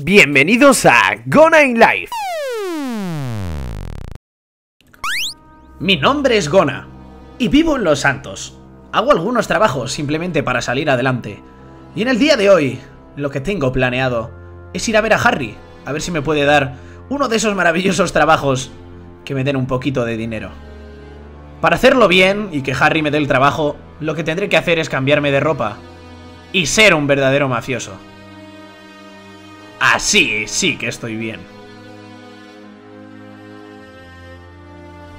Bienvenidos a Gona in Life. Mi nombre es Gona y vivo en Los Santos. Hago algunos trabajos simplemente para salir adelante. Y en el día de hoy, lo que tengo planeado es ir a ver a Harry, a ver si me puede dar uno de esos maravillosos trabajos que me den un poquito de dinero. Para hacerlo bien y que Harry me dé el trabajo, lo que tendré que hacer es cambiarme de ropa y ser un verdadero mafioso. Así sí que estoy bien.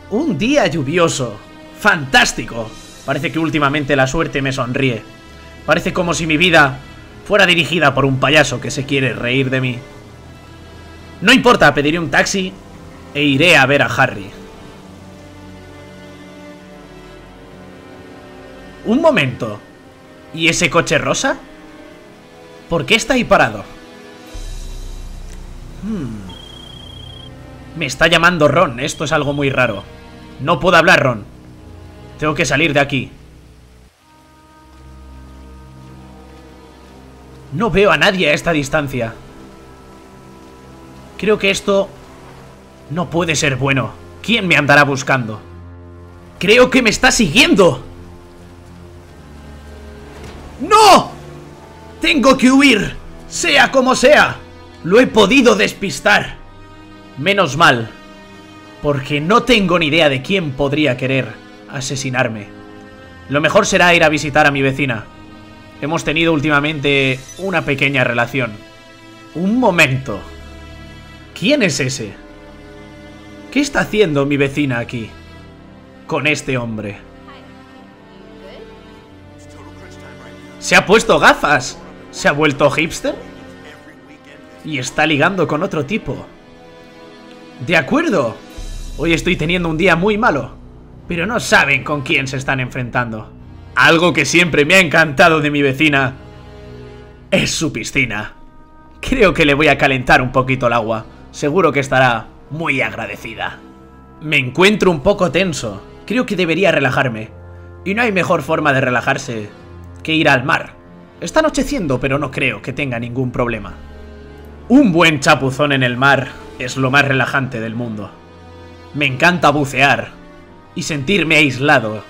Un día lluvioso. Fantástico. Parece que últimamente la suerte me sonríe. Parece como si mi vida fuera dirigida por un payaso que se quiere reír de mí. No importa, pediré un taxi e iré a ver a Harry. Un momento. ¿Y ese coche rosa? ¿Por qué está ahí parado? Hmm. Me está llamando Ron, esto es algo muy raro. No puedo hablar, Ron. Tengo que salir de aquí. No veo a nadie a esta distancia. Creo que esto no puede ser bueno. ¿Quién me andará buscando? Creo que me está siguiendo. ¡No! Tengo que huir, sea como sea. Lo he podido despistar. Menos mal, porque no tengo ni idea de quién podría querer asesinarme. Lo mejor será ir a visitar a mi vecina. Hemos tenido últimamente una pequeña relación. Un momento. ¿Quién es ese? ¿Qué está haciendo mi vecina aquí? Con este hombre. ¿Se ha puesto gafas? ¿Se ha vuelto hipster? Y está ligando con otro tipo. De acuerdo. Hoy estoy teniendo un día muy malo. Pero no saben con quién se están enfrentando. Algo que siempre me ha encantado de mi vecina es su piscina. Creo que le voy a calentar un poquito el agua. Seguro que estará muy agradecida. Me encuentro un poco tenso. Creo que debería relajarme. Y no hay mejor forma de relajarse que ir al mar. Está anocheciendo, pero no creo que tenga ningún problema. Un buen chapuzón en el mar es lo más relajante del mundo. Me encanta bucear y sentirme aislado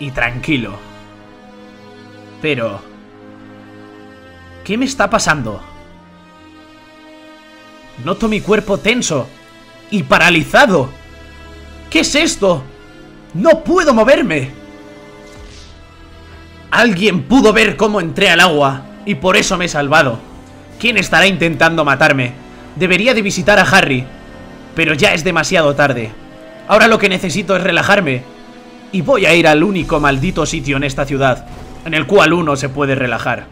y tranquilo. Pero... ¿Qué me está pasando? Noto mi cuerpo tenso y paralizado. ¿Qué es esto? ¡No puedo moverme! Alguien pudo ver cómo entré al agua y por eso me he salvado. ¿Quién estará intentando matarme? Debería de visitar a Harry, pero ya es demasiado tarde. Ahora lo que necesito es relajarme. Y voy a ir al único maldito sitio en esta ciudad, en el cual uno se puede relajar.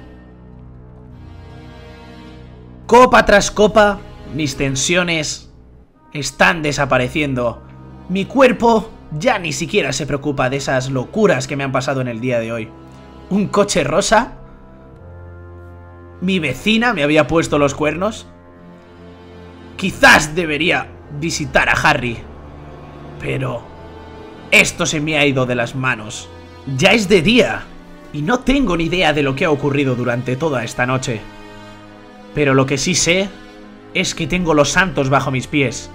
Copa tras copa, mis tensiones están desapareciendo. Mi cuerpo ya ni siquiera se preocupa de esas locuras que me han pasado en el día de hoy. ¿Un coche rosa? ¿Mi vecina me había puesto los cuernos? Quizás debería visitar a Harry. Pero... Esto se me ha ido de las manos. Ya es de día. Y no tengo ni idea de lo que ha ocurrido durante toda esta noche. Pero lo que sí sé es que tengo los santos bajo mis pies.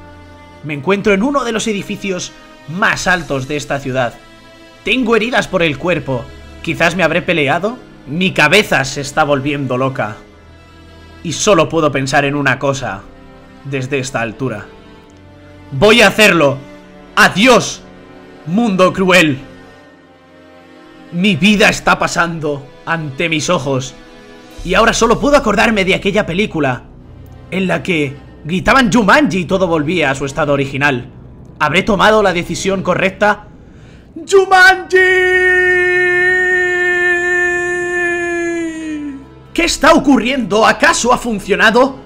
Me encuentro en uno de los edificios más altos de esta ciudad. Tengo heridas por el cuerpo. Quizás me habré peleado. Mi cabeza se está volviendo loca. Y solo puedo pensar en una cosa desde esta altura. Voy a hacerlo. Adiós, mundo cruel. Mi vida está pasando ante mis ojos. Y ahora solo puedo acordarme de aquella película en la que gritaban Jumanji y todo volvía a su estado original. ¿Habré tomado la decisión correcta? ¡Jumanji! ¿Qué está ocurriendo? ¿Acaso ha funcionado?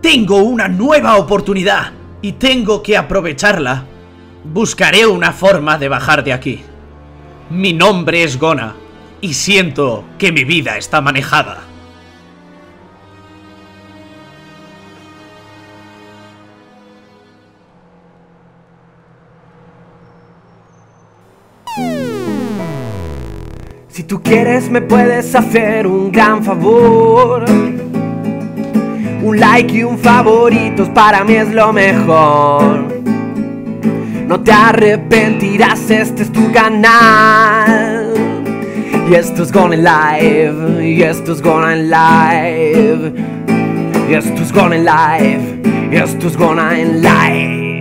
Tengo una nueva oportunidad y tengo que aprovecharla. Buscaré una forma de bajar de aquí. Mi nombre es Gona y siento que mi vida está manejada. Si tú quieres me puedes hacer un gran favor. Un like y un favoritos para mí es lo mejor. No te arrepentirás, este es tu canal. Y esto es Gone Live, y esto es Gone Live. Y esto es Gone Live, y esto es Gone Live.